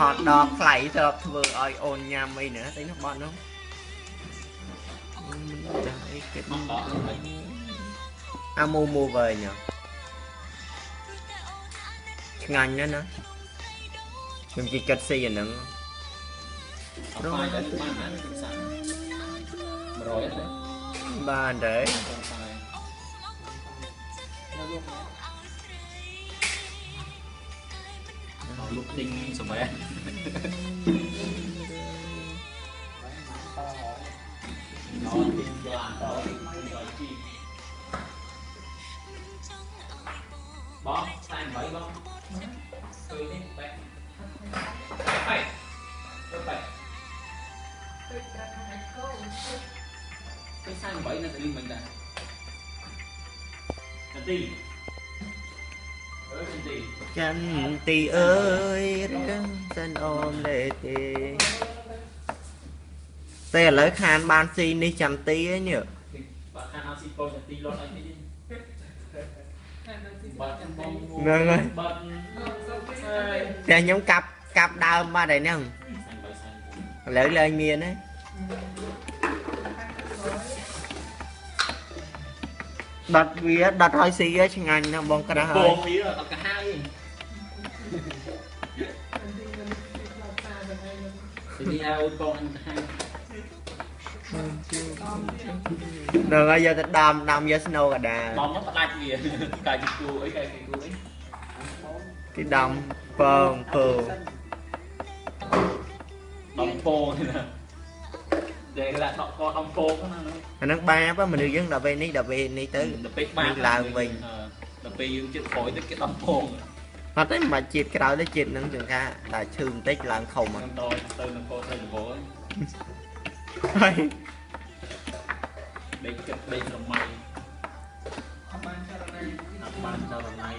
ហត់ដល់ខ្លៃស្រាប់ធ្វើឲ្យអូនញ៉ាំអីណាតែនោះបាត់នោះមិនដឹងអីគេមកដល់អាមូមូវិញឆ្ងាញ់ណាស់ណាខ្ញុំជិះកាត់ស៊ីអាហ្នឹងរងបានបាន100បានដែរនៅលោកណា ลูกติ้งสมัยนอนติ้งยางต่อติ้งต่อจีบอสใส่ไหวบอสเคยนี่ไปไปไปไปcái sai bảy là tự mình đã là gì เออเป็นดี ចន្ទទីអើយដឹងសិនអូមលេទេតែឥឡូវខានបានស៊ីនេះចាំទីហើយនេះ bạn ăn ao xịt bông là tí lót anh đi đi bạn ăn bông Vâng ơi. bạn តែខ្ញុំកាប់កាប់ដើមបាត់ហើយហ្នឹង xanh bảy xanh ឥឡូវលែងមានហើយ ដុតវាដុតឲ្យស៊ីឲ្យឆ្ងាញ់ណាស់បងក្រាស់ហើយ bông ý là tập cả hai thì đi ao con ăn cả hai នឹងហើយយកទៅដាំដាំយកស្នូកដា bông nó tạt kìa cài chụp cua ấy cài cua ấy គេដាំពងពង bông phô này nè để là đọ co đong phô đó nè អាហ្នឹងបាបមនុស្សយើងដល់ពេលនេះដល់ពេលនេះទៅ đập bê ba ឡើងវិញ đập bê dương chết phổi tới cái đong phô អត់ទេមិនបាច់ជាតិក្រោយទេជាតិហ្នឹងជាងថាតែឈឺបន្តិចឡើងធំហ្នឹង Con tôi từ nó cô từ bố ấy ហើយ đây cái đây là mày học ban cho lần này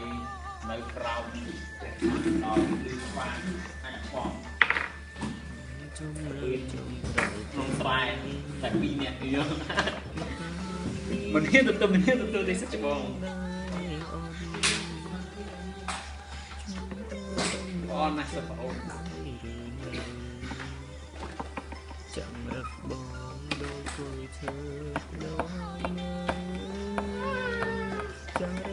nơi rau đó đi qua ăn khoang không sai tại vì nè thì mình biết được tôi mình biết được tôi thì sẽ chụp bông con ក្នុងស្រែតែពីរនាក់ទៀតមិនហ៊ានទៅមិនហ៊ានទៅទេសិច្បងអូនណាស់សិប្បអូនចាំរើបងដូចគួយធ្វើដល់ចាំ